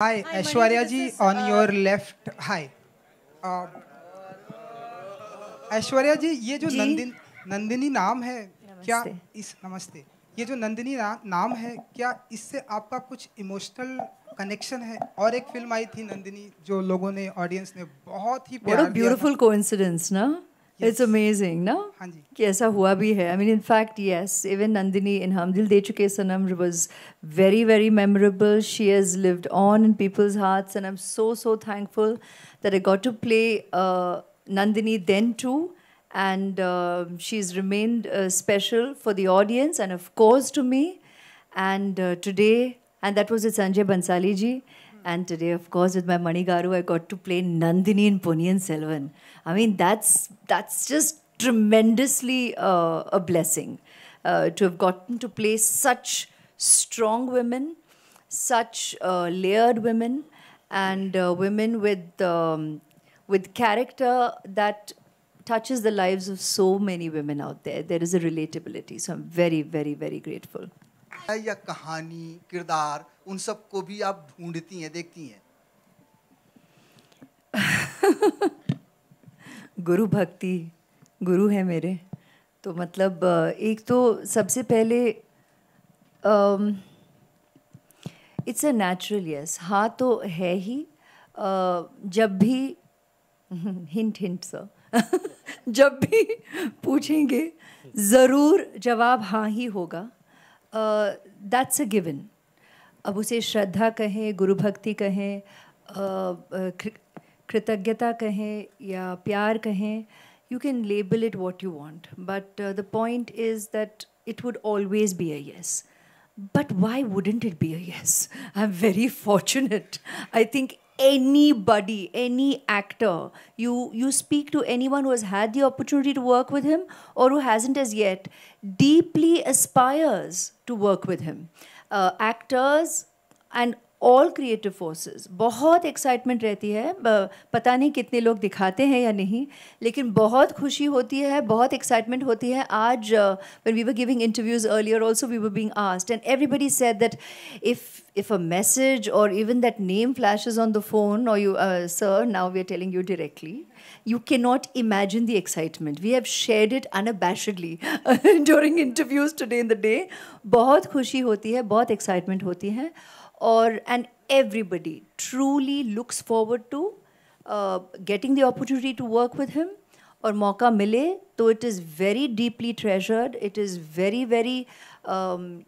Hi, Hi, Aishwarya ji, on uh, your left. Hi. Uh, Aishwarya जी ये जो जी। नंदिन नंदिनी नाम है क्या इस नमस्ते ये जो नंदिनी ना, नाम है क्या इससे आपका कुछ इमोशनल कनेक्शन है और एक फ़िल्म आई थी नंदिनी जो लोगों ने ऑडियंस ने बहुत ही प्यार a दिया था। it's amazing no? yes i mean in fact yes even nandini in hamdil dechuke sanam was very very memorable. She has lived on in people's hearts and i'm so so thankful that i got to play uh, nandini then too and uh, she's remained uh, special for the audience and of course to me. And uh, today and that was with Sanjay Bhansaliji. And today, of course, with my Mani Garu, I got to play Nandini in Ponniyin Selvan. I mean, that's that's just tremendously uh, a blessing uh, to have gotten to play such strong women, such uh, layered women, and uh, women with um, with character that touches the lives of so many women out there. There is a relatability, so I'm very, very, very grateful. है या कहानी किरदार उन सबको भी आप ढूंढती हैं देखती हैं? गुरु भक्ति गुरु है मेरे। तो मतलब एक तो सबसे पहले इट्स अ नेचुरल यस हाँ तो है ही। अ, जब भी हिंट हिंट सर जब भी पूछेंगे ज़रूर जवाब हाँ ही होगा। दैट्स अ गिवन अब उसे श्रद्धा कहें गुरु भक्ति कहें अ, अ, कृ- कृतज्ञता कहें या प्यार कहें you can label it what you want but the point is that it would always be a yes But why wouldn't it be a yes? I'm very fortunate. I think anybody, any actor, you you speak to anyone who has had the opportunity to work with him or who hasn't as yet, deeply aspires to work with him. Uh, actors and all creative forces बहुत excitement रहती है पता नहीं कितने लोग दिखाते हैं या नहीं, लेकिन बहुत खुशी होती है, बहुत एक्साइटमेंट होती है। आज one we were giving interviews earlier also we were being asked and everybody said that if if a message और even that name flash on the phone और you sir now we are telling you directly you can not imagine the excitement we have share it unabashedly during interviews today in the day बहुत खुशी होती है, बहुत excitement होती है। or and everybody truly looks forward to uh, getting the opportunity to work with him. Or mauka mile, though it is very deeply treasured, it is very, very um,